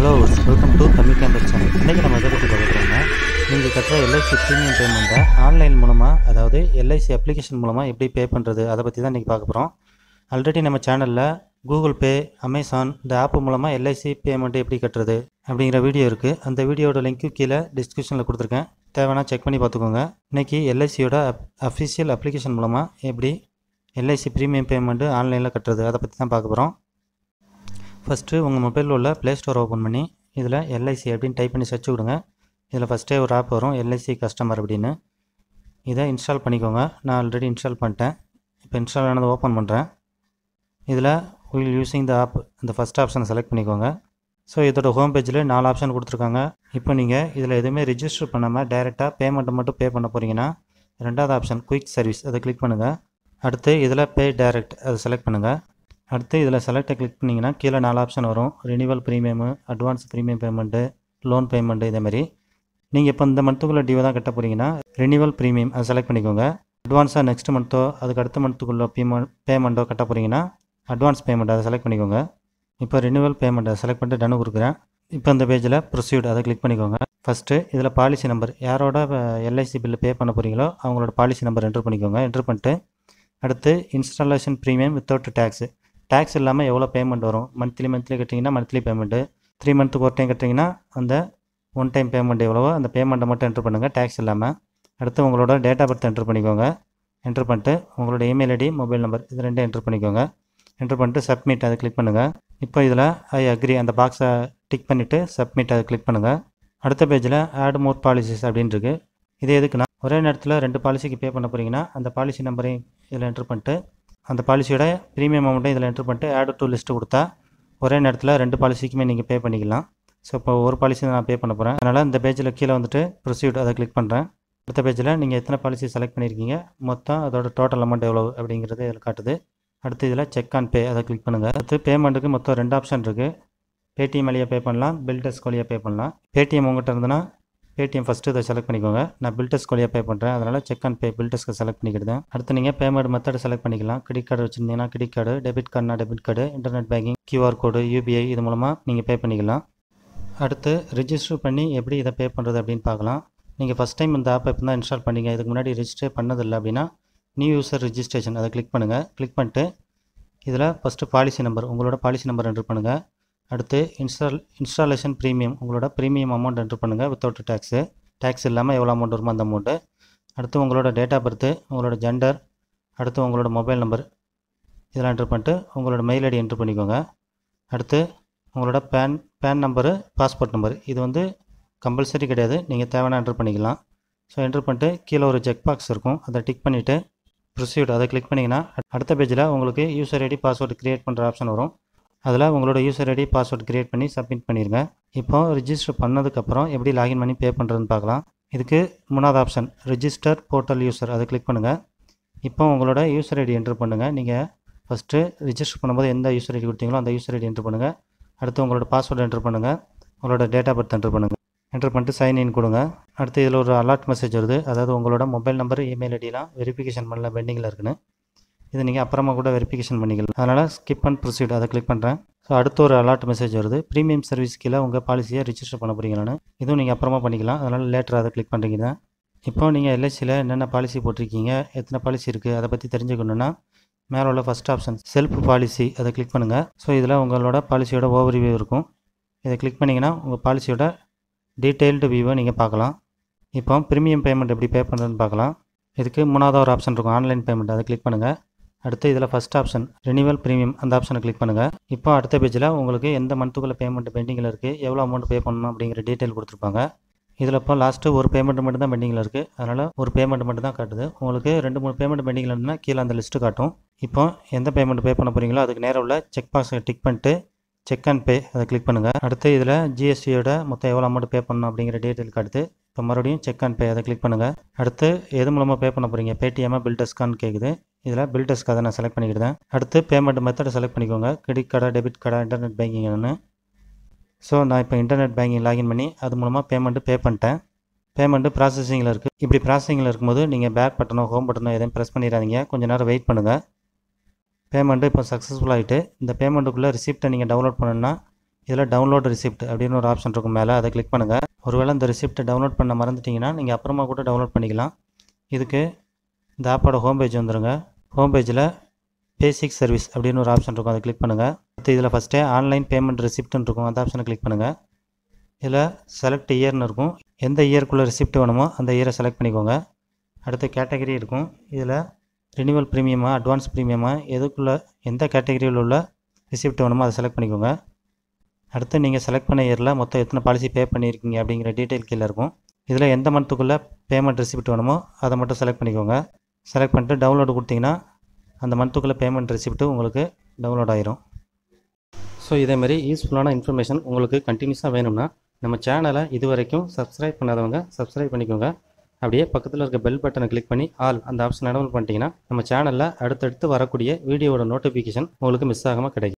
Hello welcome to Tamil campus channel இன்றைக்கி நம்ம எதை பற்றி பார்க்க நீங்கள் கட்டுற எல்ஐசி ப்ரீமியம் பேமெண்ட்டை ஆன்லைன் மூலமாக அதாவது எல்ஐசி அப்ளிகேஷன் மூலமாக எப்படி பே பண்ணுறது அதை பற்றி தான் இன்றைக்கி பார்க்க போகிறோம் ஆல்ரெடி நம்ம சேனலில் கூகுள் பே அமேசான் இந்த ஆப் மூலமாக எல்ஐசி பேமெண்ட்டு எப்படி கட்டுறது அப்படிங்கிற வீடியோ இருக்குது அந்த வீடியோட லிங்க்கு கீழே டிஸ்கிரிப்ஷனில் கொடுத்துருக்கேன். தேவைன்னா செக் பண்ணி பார்த்துக்கோங்க. இன்றைக்கி எல்ஐசியோட அஃபிஷியல் அப்ளிகேஷன் மூலமாக எப்படி எல்ஐசி ப்ரீமியம் பேமெண்ட்டு ஆன்லைனில் கட்டுறது அதை பற்றி தான் பார்க்க போகிறோம் ஃபஸ்ட்டு உங்கள் மொபைலில் உள்ள ப்ளே ஸ்டோர் ஓப்பன் பண்ணி இதில் எல்ஐசி அப்படின்னு டைப் பண்ணி சர்ச் கொடுங்க. இதில் ஃபஸ்ட்டே ஒரு ஆப் வரும் எல்ஐசி கஸ்டமர் அப்படின்னு. இதை இன்ஸ்டால் பண்ணிக்கோங்க. நான் ஆல்ரெடி இன்ஸ்டால் பண்ணிட்டேன். இப்போ இன்ஸ்டால் ஆனது ஓப்பன் பண்ணுறேன் இதில் வில் யூஸிங் த ஆப் இந்த ஃபஸ்ட் ஆப்ஷனை செலக்ட் பண்ணிக்கோங்க. ஸோ இதோட ஹோம் பேஜில் நாலு ஆப்ஷன் கொடுத்துருக்காங்க. இப்போ நீங்கள் இதில் எதுவுமே ரிஜிஸ்டர் பண்ணாமல் டைரெக்டாக பேமெண்ட்டை மட்டும் பே பண்ண போகிறீங்கன்னா ரெண்டாவது ஆப்ஷன் குயிக் சர்வீஸ் அதை கிளிக் பண்ணுங்கள் அடுத்து இதில் பே டைரக்ட் அதை செலக்ட் பண்ணுங்கள் அடுத்து இதில் செலக்டை கிளிக் பண்ணிங்கன்னா கீழே நாலு ஆப்ஷன் வரும். Renewal premium advance premium payment loan payment இதேமாதிரி நீங்கள் இப்போ இந்த மந்த்துக்குள்ளே டியூ தான் கட்ட போகிறீங்கன்னா ரினிவல் ப்ரீமியம் அதை செலக்ட் பண்ணிக்கோங்க. அட்வான்ஸாக நெக்ஸ்ட் மந்த்தோ அதுக்கு அடுத்த மந்த்துக்குள்ளே பேமெண்ட் பேமெண்ட்டோ கட்ட போகிறீங்கன்னா அட்வான்ஸ் பேமெண்ட் அதை செலக்ட் பண்ணிக்கோங்க. இப்போ ரினிவல் பேமெண்ட் அதை செலக்ட் பண்ணிட்டு டனு கொடுக்குறேன். இப்போ இந்த பேஜில் ப்ரொசீட் அதை கிளிக் பண்ணிக்கோங்க. ஃபஸ்ட்டு இதில் பாலிசி நம்பர் யாரோட எல்ஐசி பில்லு பே பண்ண போகிறீங்களோ அவங்களோட பாலிசி நம்பர் என்ட்ரு பண்ணிக்கோங்க. என்ட்ரு பண்ணிட்டு அடுத்து installation premium without tax tax இல்லாமல் எவ்வளோ பேமெண்ட் வரும்? மந்த்லி மந்த்லி கட்டிங்கன்னா மந்த்லி பேமெண்ட்டு த்ரீ மந்த்துக்கு ஒரு டைம் கட்டிங்கன்னா அந்த ஒன் டைம் பேமெண்ட் எவ்வளவோ அந்த பேமெண்ட்டை மட்டும் என்ட்ரு பண்ணுங்கள் டேக்ஸ் இல்லாமல் அடுத்து உங்களோட டேட் ஆஃப் பர்த் என்ட்ரு பண்ணிக்கோங்க. என்ட்ரு பண்ணிட்டு உங்களோட இமெயில் ஐடி மொபைல் நம்பர் இது ரெண்டும் என்ட்ரு பண்ணிக்கோங்க. என்ட்ரு பண்ணிட்டு சப்மிட் அதை கிளிக் பண்ணுங்கள் இப்போ இதில் ஐ அக்ரி அந்த பாக்ஸை டிக் பண்ணிவிட்டு சப்மிட் அதை கிளிக் பண்ணுங்கள் அடுத்த பேஜில் ஆட் மோர் பாலிசிஸ் அப்படின்னு இருக்குது இது எதுக்குன்னா ஒரே நேரத்தில் ரெண்டு பாலிசிக்கு பே பண்ண போகிறீங்கன்னா அந்த பாலிசி நம்பரையும் இதில் என்ட்ரு பண்ணிட்டு அந்த பாலிசியோட ப்ரீமியம் அமௌண்ட்டை இதில் என்ட்ரு பண்ணிட்டு ஆட் டூ லிஸ்ட்டு கொடுத்தா ஒரே நேரத்தில் ரெண்டு பாலிசிக்குமே நீங்கள் பே பண்ணிக்கலாம். ஸோ இப்போ ஒரு பாலிசி நான் பே பண்ண போகிறேன் அதனால் இந்த பேஜில் கீழே வந்துட்டு ப்ரொசீட் அதை கிளிக் பண்ணுறேன் அடுத்த பேஜில் நீங்கள் எத்தனை பாலிசி செலக்ட் பண்ணியிருக்கீங்க மொத்தம் அதோட டோட்டல் அமௌண்ட் எவ்வளோ அப்படிங்கிறது இதில் காட்டுது. அடுத்து இதில் செக் ஆன் பே அதை கிளிக் பண்ணுங்கள் அடுத்து பேமெண்ட்டுக்கு மொத்தம் ரெண்டு ஆப்ஷன் இருக்குது பேடிஎம் வழியாக பே பண்ணலாம். பில்டர்ஸ் வழியாக பே பண்ணலாம். பேடிஎம் உங்கள்கிட்ட இருந்ததுன்னா பேடிஎம் ஃபஸ்ட்டு இதை செலக்ட் பண்ணிக்கோங்க. நான் பில்டஸ் டெஸ்க் பே பண்ணுறேன் அதனால் செக் அண்ட் பே பில்டஸ்க்கு செலக்ட் பண்ணிக்கிட்டேன் அடுத்து நீங்கள் பேமெண்ட் மெத்தட் செலக்ட் பண்ணிக்கலாம். கிரெடிட் கார்டு வச்சுருந்தீங்கன்னா credit card debit கார்டுனா debit card internet banking QR code UPI இது மூலமாக நீங்கள் பே பண்ணிக்கலாம். அடுத்து ரிஜிஸ்டர் பண்ணி எப்படி இதை பே பண்ணுறது அப்படின்னு பார்க்கலாம். நீங்கள் ஃபஸ்ட் டைம் இந்த ஆப்பை இப்போ தான் இன்ஸ்டால் பண்ணீங்க. இதுக்கு முன்னாடி ரிஜிஸ்டர் பண்ணதில்லை அப்படின்னா நியூ யூசர் ரிஜிஸ்ட்ரேஷன் அதை கிளிக் பண்ணுங்கள் கிளிக் பண்ணிட்டு இதில் ஃபஸ்ட்டு பாலிசி நம்பர் உங்களோட பாலிசி நம்பர் என்ட்ரு பண்ணுங்கள் அடுத்து இன்ஸ்டால் இன்ஸ்டாலேஷன் ப்ரீமியம். உங்களோட ப்ரீமியம் அமௌண்ட் என்ட்ரு பண்ணுங்கள் வித்தவுட் டேக்ஸு டேக்ஸ் இல்லாமல் எவ்வளோ அமௌண்ட் வருமோ அந்த அமௌண்ட்டு அடுத்து உங்களோட டேட் ஆஃப் பர்த்து உங்களோட ஜெண்டர் அடுத்து உங்களோட மொபைல் நம்பர் இதெல்லாம் என்ட்ரு பண்ணிட்டு உங்களோட மெயில் ஐடி என்ட்ரு பண்ணிக்கோங்க. அடுத்து உங்களோட PAN PAN number passport number இது வந்து கம்பல்சரி கிடையாது. நீங்கள் தேவையான என்ட்ரு பண்ணிக்கலாம். ஸோ என்ட்ரு பண்ணிட்டு கீழே ஒரு செக் பாக்ஸ் இருக்கும். அதை டிக் பண்ணிவிட்டு ப்ரொசீட் அதை கிளிக் பண்ணிங்கன்னா அடுத்த பேஜில் உங்களுக்கு யூசர் ஐடி பாஸ்வேர்டு க்ரியேட் பண்ணுற ஆப்ஷன் வரும். அதில் உங்களோட யூசர் ஐடி பாஸ்வேர்டு க்ரியேட் பண்ணி சப்மிட் பண்ணிடுங்க இப்போ ரிஜிஸ்டர் பண்ணதுக்கப்புறம் எப்படி லாகின் பண்ணி பே பண்ணுறதுன்னு பார்க்கலாம். இதுக்கு மூணாவது ஆப்ஷன் ரிஜிஸ்டர் போர்ட்டல் யூசர் அதை கிளிக் பண்ணுங்கள் இப்போ உங்களோட யூசர் ஐடி என்ட்ரு பண்ணுங்கள் நீங்கள் ஃபஸ்ட்டு ரிஜிஸ்டர் பண்ணும்போது எந்த யூசர் ஐடி கொடுத்தீங்களோ அந்த யூசர் ஐடி என்ட்ரு பண்ணுங்கள் அடுத்து உங்களோட பாஸ்வேர்டு என்ட்ரு பண்ணுங்கள் உங்களோட டேட் ஆஃப் பர்த் என்ட்ரு பண்ணுங்கள் என்ட்ரு பண்ணிட்டு சைன் இன் கொடுங்க. அடுத்து இதில் ஒரு அலர்ட் மெசேஜ் வருது. அதாவது உங்களோட மொபைல் நம்பர் இமெயில் ஐடிலாம் வெரிஃபிகேஷன் பண்ணல பெண்டிங்கில் இருக்குன்னு. இது நீங்கள் அப்புறமா கூட வெரிஃபிகேஷன் பண்ணிக்கலாம். அதனால் ஸ்கிப் அண்ட் ப்ரொசீட் அதை கிளிக் பண்ணுறேன் ஸோ அடுத்து ஒரு அலர்ட் மெசேஜ் வருது. ப்ரீமியம் சர்வீஸ் கீழே உங்கள் பாலிசியை ரிஜிஸ்டர் பண்ண போகிறீங்களான்னு இதுவும் நீங்கள் அப்புறமா பண்ணிக்கலாம். அதனால் லேட்டர் அதை கிளிக் பண்ணுறீங்க இப்போ நீங்கள் எல்ஐசியில் என்னென்ன பாலிசி போட்டிருக்கீங்க? எத்தனை பாலிசி இருக்குது அதை பற்றி தெரிஞ்சுக்கணுன்னா மேலே உள்ள ஃபஸ்ட் ஆப்ஷன் செல்ஃப் பாலிசி அதை கிளிக் பண்ணுங்கள் ஸோ இதில் உங்களோட பாலிசியோட ஓவர் வியூ இருக்கும். இதை கிளிக் பண்ணிங்கன்னா உங்கள் பாலிசியோட டீட்டெயில்டு வியூவை நீங்கள் பார்க்கலாம். இப்போ ப்ரீமியம் பேமெண்ட் எப்படி பே பண்ணுறதுன்னு பார்க்கலாம். இதுக்கு மூணாவது ஒரு ஆப்ஷன் இருக்கும். ஆன்லைன் பேமெண்ட் அதை கிளிக் பண்ணுங்கள் அடுத்து இதில் ஃபஸ்ட் ஆப்ஷன் ரினிவல் ப்ரீமியம் அந்த ஆப்ஷனை கிளிக் பண்ணுங்கள் இப்போ அடுத்த பேஜில் உங்களுக்கு எந்த மந்த்துக்குள்ளே பேமெண்ட் பெண்டிங்கில் இருக்குது எவ்வளோ அமௌண்ட் பே பண்ணணும் அப்படிங்கிற டீட்டெயில் கொடுத்துருப்பாங்க. இதில் இப்போ லாஸ்ட்டு ஒரு பேமெண்ட் மட்டும் தான் பெண்டிங்கில் இருக்குது அதனால் ஒரு பேமெண்ட் மட்டும் தான் காட்டுது. உங்களுக்கு ரெண்டு மூணு பேமெண்ட் பெண்டிங்கில் இருந்தால் கீழே அந்த லிஸ்ட்டு காட்டும். இப்போ எந்த பேமெண்ட் பே பண்ண போகிறீங்களோ அதுக்கு நேரம் உள்ள செக் பாக்ஸை டிக் பண்ணிட்டு செக் அண்ட் பே அதை கிளிக் பண்ணுங்கள் அடுத்து இதில் ஜிஎஸ்டியோட மொத்தம் எவ்வளோ அமௌண்ட் பே பண்ணணும் அப்படிங்கிற டீட்டெயில் காட்டுது. இப்போ மறுபடியும் செக் அண்ட் பே அதை கிளிக் பண்ணுங்கள் அடுத்து எது மூலமாக பே பண்ண போகிறீங்க பேடிஎம்மா பில்டஸ்கான்னு கேட்குது இதில் பில் டெஸ்க் நான் செலக்ட் பண்ணிக்கிட்டேன் அடுத்து பேமெண்ட் மெத்தடை செலக்ட் பண்ணிக்கோங்க. கிரெடிட் கார்டா டெபிட் கார்டா இன்டர்நெட் பேங்கிங்னு ஸோ நான் இப்போ இன்டர்நெட் பேங்கிங் லாகின் பண்ணி அது மூலமாக பேமெண்ட்டு பே பண்ணிட்டேன். பேமெண்ட்டு ப்ராசஸிங்கில் இருக்குது இப்படி ப்ராசஸிங்கில் இருக்கும்போது நீங்கள் பேக் பட்டனோ ஹோம் பட்டனோ எதையும் ப்ரெஸ் பண்ணிடாதீங்க. கொஞ்சம் நேரம் வெயிட் பண்ணுங்கள் பேமெண்ட்டு இப்போ சக்ஸஸ்ஃபுல் ஆகிட்டு இந்த பேமெண்ட்டுக்குள்ளே ரிசிப்ட்டை நீங்கள் டவுன்லோட் பண்ணணுன்னா இதில் டவுன்லோட் ரிசிப்ட் அப்படின்னு ஒரு ஆப்ஷன் இருக்கும் மேலே. அதை கிளிக் பண்ணுங்கள் ஒருவேளை இந்த ரிசிப்ட்டை டவுன்லோட் பண்ண மறந்துட்டிங்கன்னா நீங்கள் அப்புறமா கூட டவுன்லோட் பண்ணிக்கலாம். இதுக்கு இந்த ஆப்போட ஹோம் பேஜ் வந்துடுங்க ஹோம் பேஜில் பேசிக் சர்வீஸ் அப்படின்னு ஒரு ஆப்ஷன் இருக்கும். அதை கிளிக் பண்ணுங்கள் அடுத்து இதில் ஃபஸ்ட்டே ஆன்லைன் பேமெண்ட் ரிசிப்ட்னு இருக்கும். அந்த ஆப்ஷனை கிளிக் பண்ணுங்கள் இதில் செலக்ட் இயர்னு இருக்கும். எந்த இயருக்குள்ளே ரிசிப்ட் வேணுமோ அந்த இயரை செலக்ட் பண்ணிக்கோங்க. அடுத்த கேட்டகரி இருக்கும். இதில் ரினிவல் ப்ரீமியமாக அட்வான்ஸ் ப்ரீமியமாக எதுக்குள்ளே எந்த கேட்டகரியில் உள்ள ரிசிப்ட் வேணுமோ அதை செலக்ட் பண்ணிக்கோங்க. அடுத்து நீங்கள் செலக்ட் பண்ண இயரில் மொத்தம் எத்தனை பாலிசி பே பண்ணியிருக்கீங்க அப்படிங்கிற டீட்டெயில் கீழே இருக்கும். இதில் எந்த மந்த்துக்குள்ளே பேமெண்ட் ரிசிப்ட் வேணுமோ அதை மட்டும் செலக்ட் பண்ணிக்கோங்க. செலக்ட் பண்ணிட்டு டவுன்லோடு கொடுத்தீங்கன்னா அந்த மந்த்துக்குள்ளே பேமெண்ட் ரிசிப்ட்டு உங்களுக்கு டவுன்லோட் ஆயிரும். ஸோ இதேமாரி யூஸ்ஃபுல்லான இன்ஃபர்மேஷன் உங்களுக்கு கண்டினியூஸாக வேணும்னா நம்ம சேனலை இது வரைக்கும் சப்ஸ்கிரைப் பண்ணாதவங்க சப்ஸ்கிரைப் பண்ணிக்கோங்க. அப்படியே பக்கத்தில் இருக்க பெல் பட்டனை கிளிக் பண்ணி ஆல் அந்த ஆப்ஷன் எனபிள் பண்ணிட்டீங்கன்னா நம்ம சேனலில் அடுத்தடுத்து வரக்கூடிய வீடியோவோட நோட்டிஃபிகேஷன் உங்களுக்கு மிஸ் ஆகாமல் கிடைக்கும்.